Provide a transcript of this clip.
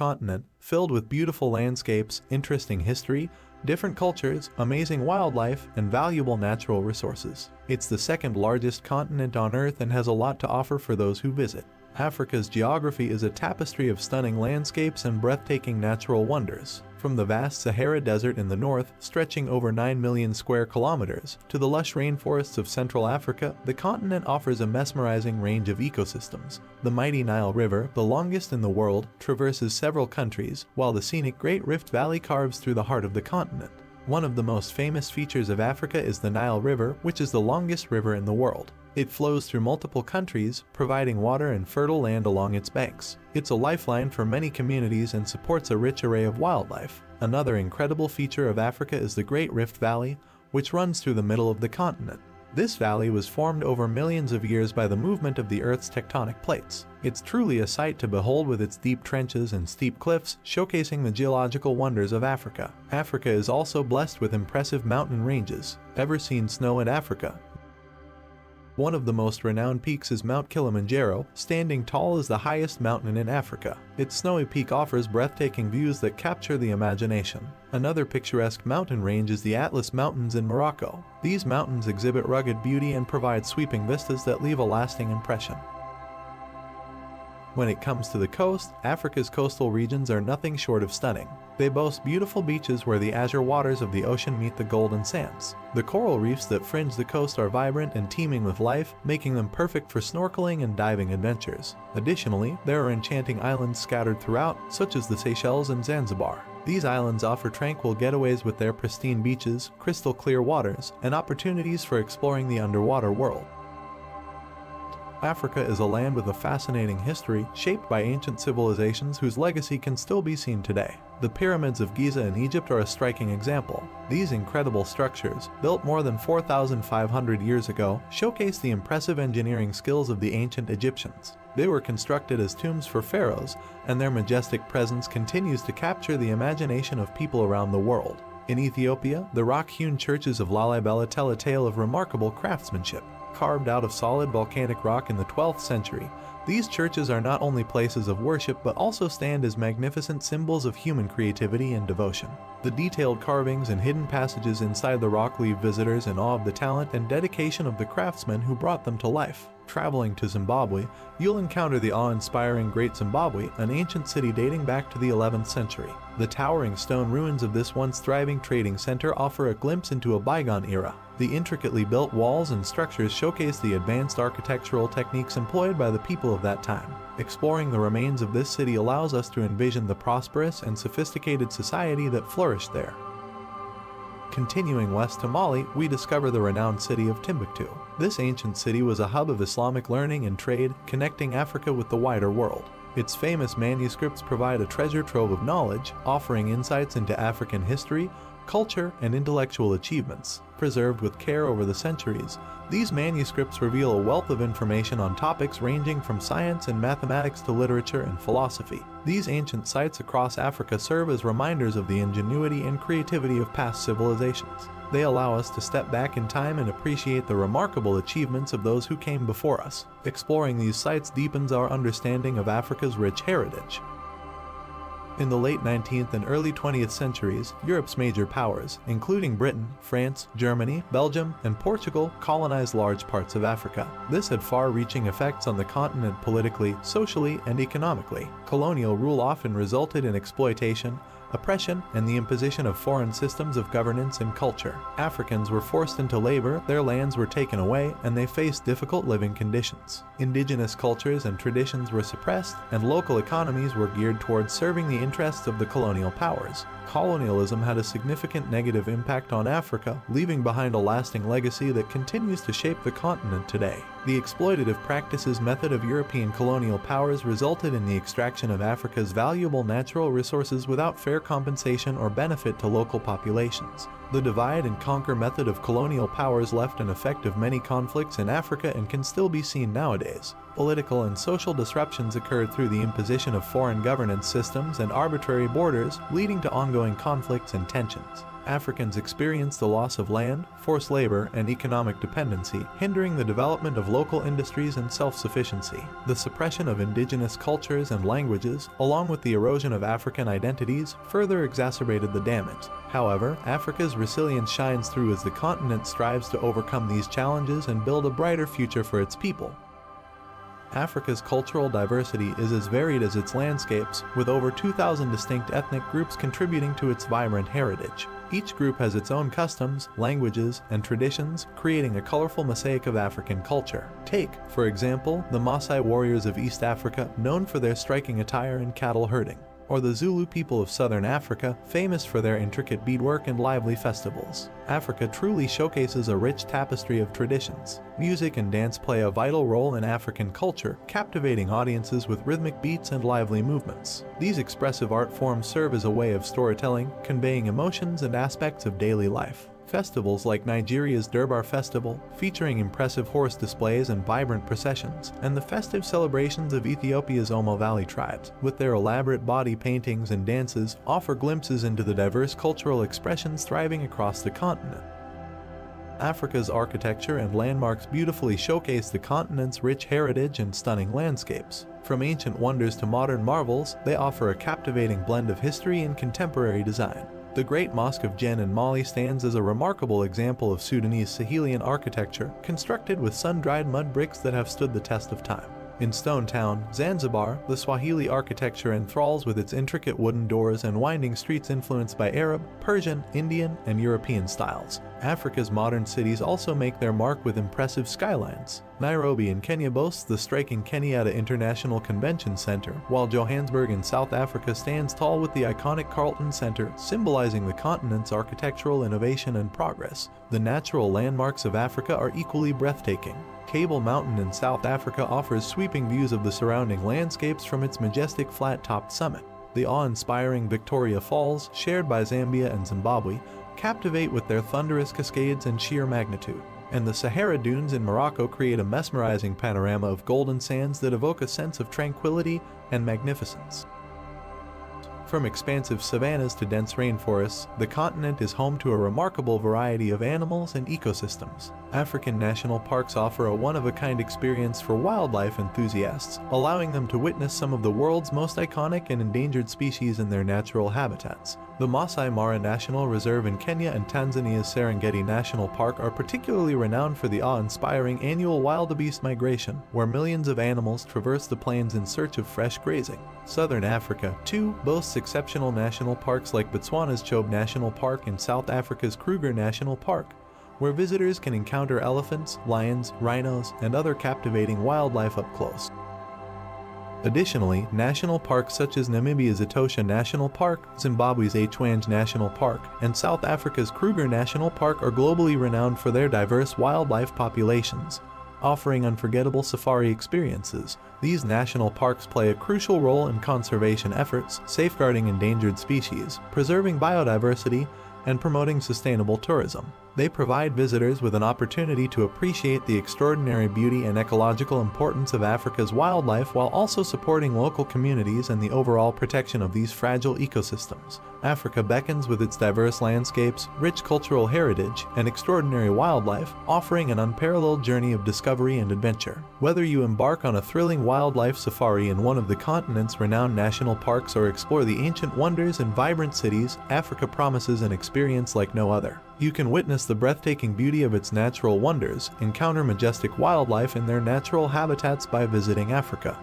continent, filled with beautiful landscapes, interesting history, different cultures, amazing wildlife, and valuable natural resources. It's the second largest continent on Earth and has a lot to offer for those who visit. Africa's geography is a tapestry of stunning landscapes and breathtaking natural wonders. From the vast Sahara Desert in the north, stretching over 9 million square kilometers, to the lush rainforests of Central Africa, the continent offers a mesmerizing range of ecosystems. The mighty Nile River, the longest in the world, traverses several countries, while the scenic Great Rift Valley carves through the heart of the continent. One of the most famous features of Africa is the Nile River, which is the longest river in the world. It flows through multiple countries, providing water and fertile land along its banks. It's a lifeline for many communities and supports a rich array of wildlife. Another incredible feature of Africa is the Great Rift Valley, which runs through the middle of the continent. This valley was formed over millions of years by the movement of the Earth's tectonic plates. It's truly a sight to behold with its deep trenches and steep cliffs, showcasing the geological wonders of Africa. Africa is also blessed with impressive mountain ranges. Ever seen snow in Africa? One of the most renowned peaks is Mount Kilimanjaro, standing tall as the highest mountain in Africa. Its snowy peak offers breathtaking views that capture the imagination. Another picturesque mountain range is the Atlas Mountains in Morocco. These mountains exhibit rugged beauty and provide sweeping vistas that leave a lasting impression. When it comes to the coast, Africa's coastal regions are nothing short of stunning. They boast beautiful beaches where the azure waters of the ocean meet the golden sands. The coral reefs that fringe the coast are vibrant and teeming with life, making them perfect for snorkeling and diving adventures. Additionally, there are enchanting islands scattered throughout, such as the Seychelles and Zanzibar. These islands offer tranquil getaways with their pristine beaches, crystal clear waters, and opportunities for exploring the underwater world. Africa is a land with a fascinating history shaped by ancient civilizations whose legacy can still be seen today. The pyramids of Giza in Egypt are a striking example. These incredible structures, built more than 4,500 years ago, showcase the impressive engineering skills of the ancient Egyptians. They were constructed as tombs for pharaohs, and their majestic presence continues to capture the imagination of people around the world. In Ethiopia, the rock-hewn churches of Lalibela tell a tale of remarkable craftsmanship carved out of solid volcanic rock in the 12th century, these churches are not only places of worship but also stand as magnificent symbols of human creativity and devotion. The detailed carvings and hidden passages inside the rock leave visitors in awe of the talent and dedication of the craftsmen who brought them to life. Traveling to Zimbabwe, you'll encounter the awe-inspiring Great Zimbabwe, an ancient city dating back to the 11th century. The towering stone ruins of this once thriving trading center offer a glimpse into a bygone era. The intricately built walls and structures showcase the advanced architectural techniques employed by the people of that time. Exploring the remains of this city allows us to envision the prosperous and sophisticated society that flourished there. Continuing west to Mali, we discover the renowned city of Timbuktu. This ancient city was a hub of Islamic learning and trade, connecting Africa with the wider world. Its famous manuscripts provide a treasure trove of knowledge, offering insights into African history, culture, and intellectual achievements. Preserved with care over the centuries, these manuscripts reveal a wealth of information on topics ranging from science and mathematics to literature and philosophy. These ancient sites across Africa serve as reminders of the ingenuity and creativity of past civilizations. They allow us to step back in time and appreciate the remarkable achievements of those who came before us. Exploring these sites deepens our understanding of Africa's rich heritage. In the late 19th and early 20th centuries, Europe's major powers, including Britain, France, Germany, Belgium, and Portugal, colonized large parts of Africa. This had far-reaching effects on the continent politically, socially, and economically. Colonial rule often resulted in exploitation, oppression, and the imposition of foreign systems of governance and culture. Africans were forced into labor, their lands were taken away, and they faced difficult living conditions. Indigenous cultures and traditions were suppressed, and local economies were geared towards serving the interests of the colonial powers. Colonialism had a significant negative impact on Africa, leaving behind a lasting legacy that continues to shape the continent today. The exploitative practices method of European colonial powers resulted in the extraction of Africa's valuable natural resources without fair compensation or benefit to local populations. The divide and conquer method of colonial powers left an effect of many conflicts in Africa and can still be seen nowadays. Political and social disruptions occurred through the imposition of foreign governance systems and arbitrary borders, leading to ongoing conflicts and tensions. Africans experienced the loss of land, forced labor, and economic dependency, hindering the development of local industries and self-sufficiency. The suppression of indigenous cultures and languages, along with the erosion of African identities, further exacerbated the damage. However, Africa's resilience shines through as the continent strives to overcome these challenges and build a brighter future for its people. Africa's cultural diversity is as varied as its landscapes, with over 2,000 distinct ethnic groups contributing to its vibrant heritage. Each group has its own customs, languages, and traditions, creating a colorful mosaic of African culture. Take, for example, the Maasai warriors of East Africa, known for their striking attire and cattle herding or the Zulu people of southern Africa, famous for their intricate beadwork and lively festivals. Africa truly showcases a rich tapestry of traditions. Music and dance play a vital role in African culture, captivating audiences with rhythmic beats and lively movements. These expressive art forms serve as a way of storytelling, conveying emotions and aspects of daily life. Festivals like Nigeria's Durbar Festival, featuring impressive horse displays and vibrant processions, and the festive celebrations of Ethiopia's Omo Valley tribes, with their elaborate body paintings and dances, offer glimpses into the diverse cultural expressions thriving across the continent. Africa's architecture and landmarks beautifully showcase the continent's rich heritage and stunning landscapes. From ancient wonders to modern marvels, they offer a captivating blend of history and contemporary design. The Great Mosque of Djenné in Mali stands as a remarkable example of Sudanese Sahelian architecture, constructed with sun-dried mud bricks that have stood the test of time. In Stone Town, Zanzibar, the Swahili architecture enthralls with its intricate wooden doors and winding streets influenced by Arab, Persian, Indian, and European styles. Africa's modern cities also make their mark with impressive skylines. Nairobi in Kenya boasts the striking Kenyatta International Convention Center, while Johannesburg in South Africa stands tall with the iconic Carlton Center, symbolizing the continent's architectural innovation and progress. The natural landmarks of Africa are equally breathtaking. Table Mountain in South Africa offers sweeping views of the surrounding landscapes from its majestic flat-topped summit. The awe-inspiring Victoria Falls, shared by Zambia and Zimbabwe, captivate with their thunderous cascades and sheer magnitude. And the Sahara Dunes in Morocco create a mesmerizing panorama of golden sands that evoke a sense of tranquility and magnificence. From expansive savannas to dense rainforests, the continent is home to a remarkable variety of animals and ecosystems. African national parks offer a one-of-a-kind experience for wildlife enthusiasts, allowing them to witness some of the world's most iconic and endangered species in their natural habitats. The Masai Mara National Reserve in Kenya and Tanzania's Serengeti National Park are particularly renowned for the awe-inspiring annual wildebeest migration, where millions of animals traverse the plains in search of fresh grazing. Southern Africa, too, boasts exceptional national parks like Botswana's Chobe National Park and South Africa's Kruger National Park, where visitors can encounter elephants, lions, rhinos, and other captivating wildlife up close. Additionally, national parks such as Namibia's Etosha National Park, Zimbabwe's Hwange National Park, and South Africa's Kruger National Park are globally renowned for their diverse wildlife populations. Offering unforgettable safari experiences, these national parks play a crucial role in conservation efforts, safeguarding endangered species, preserving biodiversity, and promoting sustainable tourism. They provide visitors with an opportunity to appreciate the extraordinary beauty and ecological importance of Africa's wildlife while also supporting local communities and the overall protection of these fragile ecosystems. Africa beckons with its diverse landscapes, rich cultural heritage, and extraordinary wildlife, offering an unparalleled journey of discovery and adventure. Whether you embark on a thrilling wildlife safari in one of the continent's renowned national parks or explore the ancient wonders and vibrant cities, Africa promises an experience like no other. You can witness the breathtaking beauty of its natural wonders, encounter majestic wildlife in their natural habitats by visiting Africa,